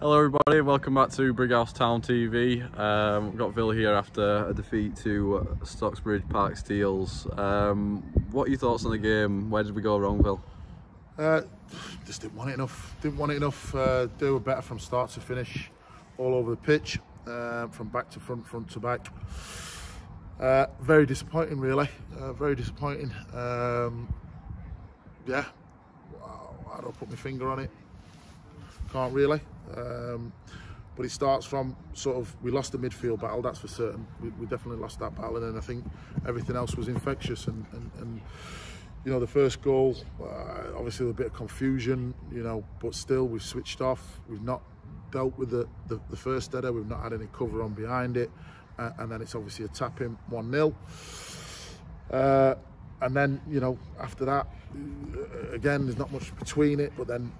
Hello everybody, welcome back to Brighouse Town TV. Um, we've got Vill here after a defeat to Stocksbridge Park Steels. Um, what are your thoughts on the game? Where did we go wrong, Vill? Uh, just didn't want it enough. Didn't want it enough. Uh, they were better from start to finish, all over the pitch, uh, from back to front, front to back. Uh, very disappointing, really. Uh, very disappointing. Um, yeah, wow, I don't put my finger on it. Can't really. Um, but it starts from sort of we lost the midfield battle that's for certain. We, we definitely lost that battle and then I think everything else was infectious and, and, and you know the first goal uh, obviously a bit of confusion you know but still we've switched off. We've not dealt with the, the, the first header we've not had any cover on behind it uh, and then it's obviously a tap in 1-0 uh, and then you know after that uh, again there's not much between it but then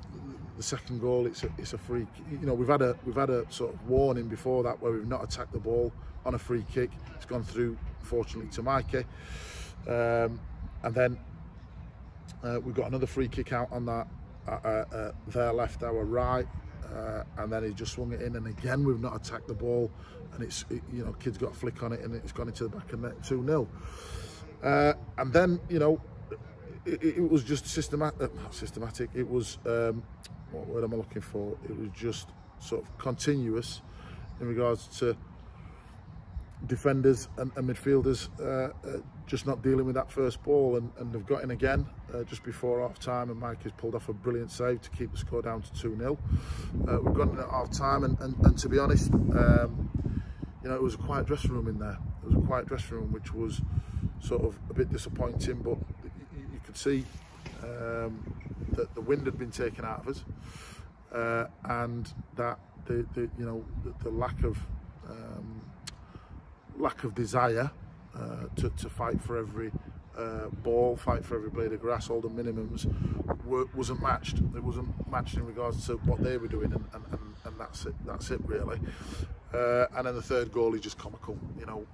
the second goal it's a, it's a free you know we've had a we've had a sort of warning before that where we've not attacked the ball on a free kick. It's gone through fortunately to Mikey um, and then uh, we've got another free kick out on that uh, uh, uh their left our right. Uh, and then he just swung it in and again we've not attacked the ball. And it's it, you know kids got a flick on it and it's gone into the back of net 2-0 uh, and then you know it, it was just systematic systematic it was um, what word am I looking for? It was just sort of continuous in regards to defenders and, and midfielders uh, uh, just not dealing with that first ball and, and they've got in again uh, just before half time and Mike has pulled off a brilliant save to keep the score down to 2-0 uh, we've gone in at half time and, and, and to be honest um, you know it was a quiet dressing room in there it was a quiet dressing room which was sort of a bit disappointing but you, you could see um, that the wind had been taken out of us uh, and that the, the you know the, the lack of um, lack of desire uh, to, to fight for every uh, ball, fight for every blade of grass, all the minimums, were, wasn't matched. It wasn't matched in regards to what they were doing, and, and, and, and that's it. That's it really. Uh, and then the third goal is just comical. You know,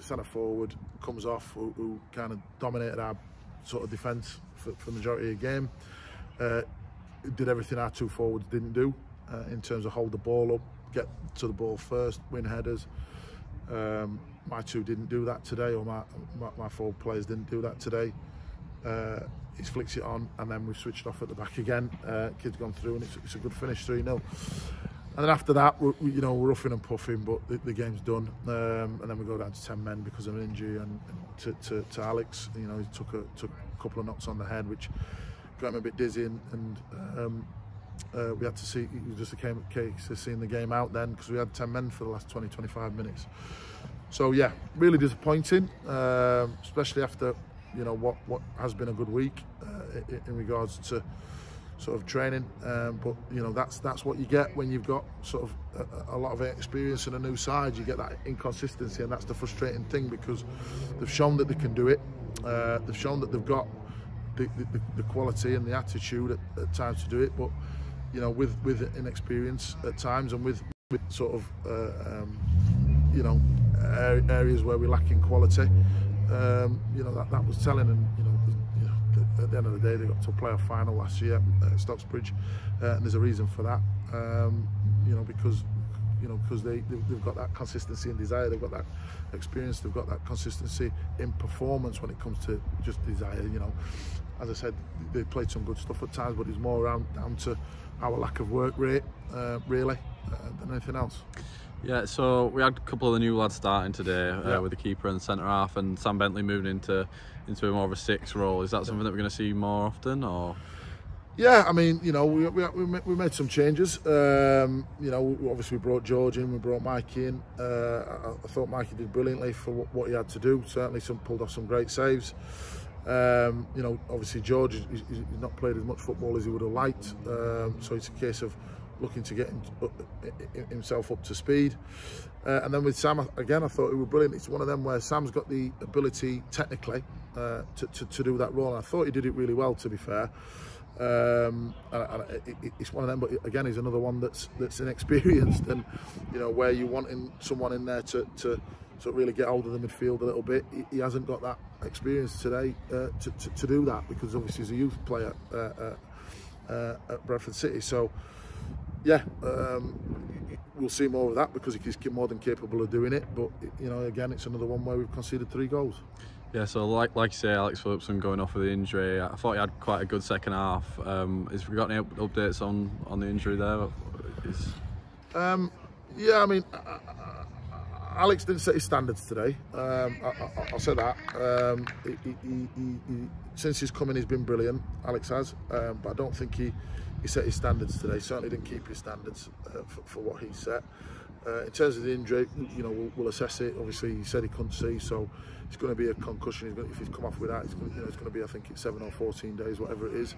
centre forward comes off, who, who kind of dominated our sort of defence for, for the majority of the game. Uh, did everything our two forwards didn't do uh, in terms of hold the ball up, get to the ball first, win headers. Um, my two didn't do that today, or my, my, my forward players didn't do that today. Uh, he's flicks it on, and then we've switched off at the back again. Uh, kid's gone through, and it's, it's a good finish, 3 0. And then after that, we're, you know, we're roughing and puffing, but the, the game's done. Um, and then we go down to 10 men because of an injury. And, and to, to, to, Alex, you know, he took a, took a couple of knocks on the head, which got him a bit dizzy. And, and um, uh, we had to see, it was just a case of seeing the game out then because we had 10 men for the last 20, 25 minutes. So, yeah, really disappointing, um, especially after, you know, what, what has been a good week uh, in, in regards to sort of training. Um, but you know that's that's what you get when you've got sort of a, a, lot of experience and a new side. You get that inconsistency, and that's the frustrating thing because they've shown that they can do it. Uh, they've shown that they've got the, the, the quality and the attitude at, at, times to do it. But you know, with with inexperience at times and with, with sort of uh, um, you know areas where we're lacking quality. Um, you know that that was telling, and you know at the end of the day, they got to play a final last year at Stocksbridge, uh, and there's a reason for that. Um, you know, because you know, because they they've got that consistency and desire, they've got that experience, they've got that consistency in performance when it comes to just desire. You know, as I said, they played some good stuff at times, but it's more around down to our lack of work rate, uh, really, uh, than anything else. Yeah, so we had a couple of the new lads starting today uh, yeah. with the keeper and centre half, and Sam Bentley moving into into more of a six role. Is that something that we're going to see more often, or? Yeah, I mean, you know, we, we, we made some changes. Um, you know, obviously we brought George in, we brought Mikey in. Uh, I, I, thought Mikey did brilliantly for what, what, he had to do. Certainly, some pulled off some great saves. Um, you know, obviously George he's, he's not played as much football as he would have liked, um, so it's a case of looking to get himself up to speed. Uh, and then with Sam, again, I thought it was brilliant. It's one of them where Sam's got the ability technically uh, to, to, to, do that role. And I thought he did it really well, to be fair. Um, and, and it, it's one of them, but again, he's another one that's that's inexperienced, and you know where you wanting someone in there to to to really get hold of the midfield a little bit. He, he hasn't got that experience today uh, to, to, to do that because obviously he's a youth player uh, uh, uh at Bradford City. So yeah, um, we'll see more of that because he's more than capable of doing it. But you know, again, it's another one where we've conceded three goals. Yeah, so like like you say, Alex Phillipson going off with the injury. I thought he had quite a good second half. Um, has we got any updates on on the injury there? Is... Um, yeah, I mean, Alex didn't set his standards today. Um, I, will say that. Um, he, he, he, since he's come in, he's been brilliant. Alex has, um, but I don't think he he set his standards today. Certainly didn't keep his standards uh, for, for, what he set. Uh, in terms of the injury, you know, we'll, we'll, assess it. Obviously, he said he couldn't see, so it's going to be a concussion. He's going if he's come off with that, it's going, you know, it's going to be, I think, it's seven or 14 days, whatever it is.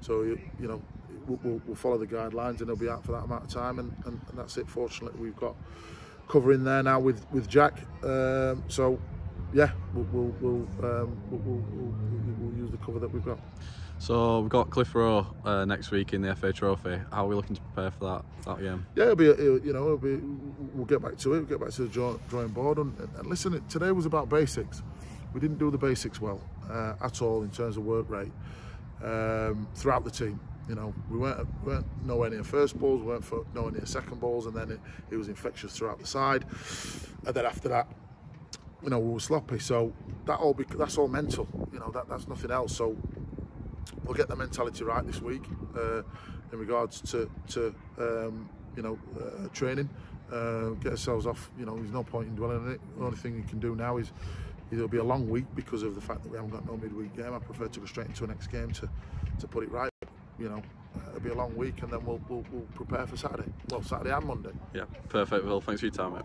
So, you, know, we'll, we'll, follow the guidelines, and he'll be out for that amount of time, and, and, and that's it. Fortunately, we've got cover in there now with with Jack. Um, so, yeah, we'll we'll we'll, um, we'll, we'll, we'll use the cover that we've got. So we've got Clitheroe uh, next week in the FA Trophy. How are we looking to prepare for that that game? Yeah, it'll be it'll, you know it'll be we'll get back to it. We'll get back to the drawing board and, and listen. Today was about basics. We didn't do the basics well uh, at all in terms of work rate um, throughout the team. You know, we weren't, we weren't nowhere near first balls, we weren't for, nowhere near second balls, and then it, it was infectious throughout the side. And then after that, you know, we were sloppy. So that all be, that's all mental. You know, that that's nothing else. So we'll get the mentality right this week uh, in regards to to um, you know uh, training. Uh, get ourselves off. You know, there's no point in dwelling on it. The only thing you can do now is it'll be a long week because of the fact that we haven't got no midweek game. I prefer to go straight into a next game to to put it right. You know, it'll be a long week, and then we'll we'll, we'll prepare for Saturday. Well, Saturday and Monday. Yeah, perfect. Well, thanks for your time, mate.